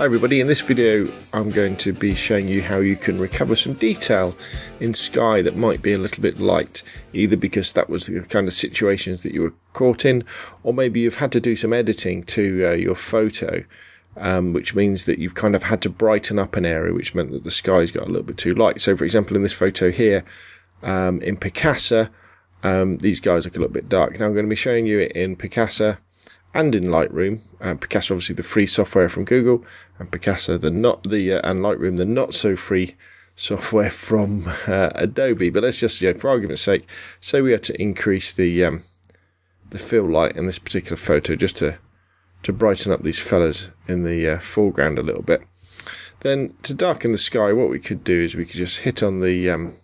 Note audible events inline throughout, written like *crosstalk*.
Hi everybody, in this video I'm going to be showing you how you can recover some detail in sky that might be a little bit light, either because that was the kind of situations that you were caught in, or maybe you've had to do some editing to uh, your photo, um, which means that you've kind of had to brighten up an area, which meant that the sky's got a little bit too light. So for example, in this photo here, um, in Picasa, um, these guys look a little bit dark. Now I'm going to be showing you it in Picasa and in Lightroom. Um, Picasa, obviously the free software from Google, and Picasa, the not the uh, and Lightroom, the not so free *laughs* software from uh, Adobe. But let's just, you know, for argument's sake, say we had to increase the um, the fill light in this particular photo just to to brighten up these fellas in the uh, foreground a little bit. Then to darken the sky, what we could do is we could just hit on the um,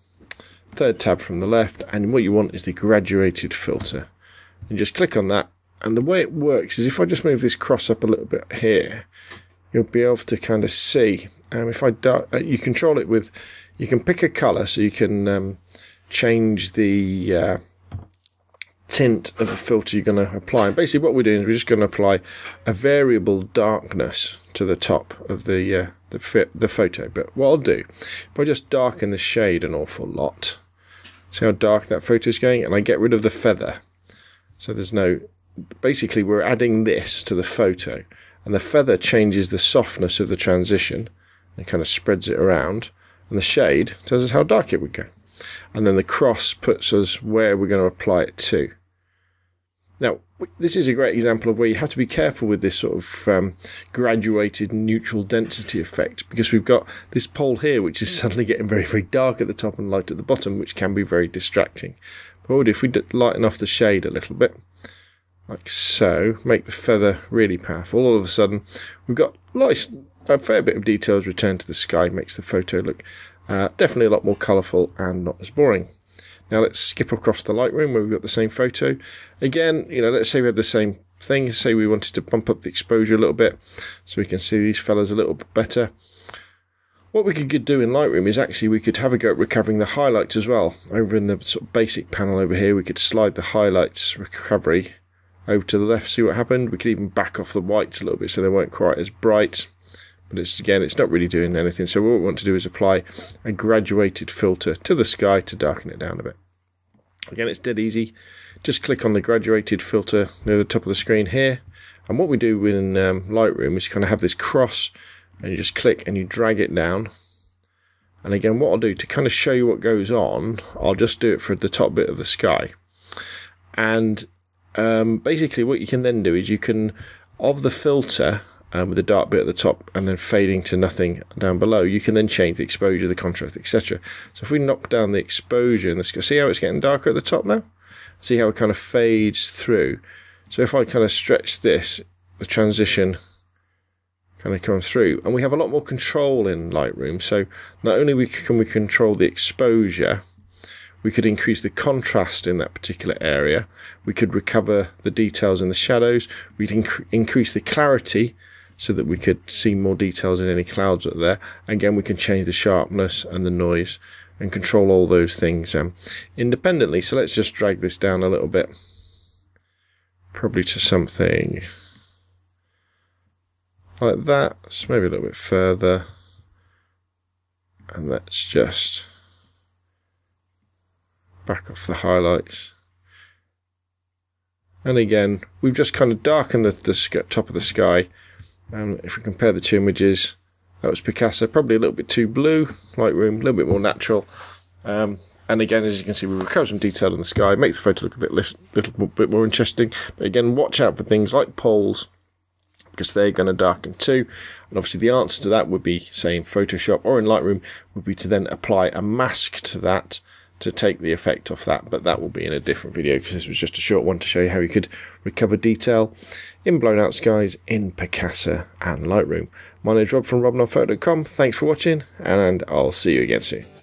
third tab from the left, and what you want is the graduated filter. And just click on that, and the way it works is if I just move this cross up a little bit here, you'll be able to kind of see. Um, if I uh, you control it with, you can pick a color, so you can um, change the uh, tint of the filter you're going to apply. And basically, what we're doing is we're just going to apply a variable darkness to the top of the uh, the, the photo. But what I'll do, if I just darken the shade an awful lot, see how dark that photo is going, and I get rid of the feather. So there's no basically we're adding this to the photo and the feather changes the softness of the transition. And kind of spreads it around and the shade tells us how dark it would go. And then the cross puts us where we're going to apply it to. Now this is a great example of where you have to be careful with this sort of um, graduated neutral density effect because we've got this pole here which is *laughs* suddenly getting very very dark at the top and light at the bottom which can be very distracting. But if we lighten off the shade a little bit like so, make the feather really powerful. All of a sudden, we've got a fair bit of details returned to the sky, makes the photo look uh, definitely a lot more colourful and not as boring. Now let's skip across the Lightroom where we've got the same photo. Again, you know, let's say we had the same thing. Say we wanted to bump up the exposure a little bit so we can see these fellas a little bit better. What we could do in Lightroom is actually we could have a go at recovering the highlights as well. Over in the sort of basic panel over here, we could slide the highlights recovery over to the left, see what happened. We could even back off the whites a little bit so they weren't quite as bright. But it's again, it's not really doing anything. So what we want to do is apply a graduated filter to the sky to darken it down a bit. Again, it's dead easy. Just click on the graduated filter near the top of the screen here. And what we do in um, Lightroom is kind of have this cross and you just click and you drag it down. And again, what I'll do to kind of show you what goes on, I'll just do it for the top bit of the sky. And um, basically what you can then do is you can, of the filter, um, with the dark bit at the top and then fading to nothing down below, you can then change the exposure, the contrast, etc. So if we knock down the exposure, and see how it's getting darker at the top now? See how it kind of fades through. So if I kind of stretch this, the transition kind of comes through. And we have a lot more control in Lightroom. So not only can we control the exposure, we could increase the contrast in that particular area. We could recover the details in the shadows. We'd inc- increase the clarity so that we could see more details in any clouds are there. Again, we can change the sharpness and the noise and control all those things um, independently. So let's just drag this down a little bit, probably to something like that. So maybe a little bit further. And let's just back off the highlights. And again, we've just kind of darkened the, the top of the sky. And if we compare the two images, that was Picasa, probably a little bit too blue, Lightroom, a little bit more natural. Um, and again, as you can see, we recover some detail in the sky, makes the photo look a bit little, little bit more interesting. But again, watch out for things like poles, because they're going to darken too. And obviously, the answer to that would be, say, in Photoshop or in Lightroom, would be to then apply a mask to that to take the effect off that, but that will be in a different video because this was just a short one to show you how you could recover detail in blown out skies in Picasa and Lightroom. My name is Rob from robnunnphoto.com. Thanks for watching, and I'll see you again soon.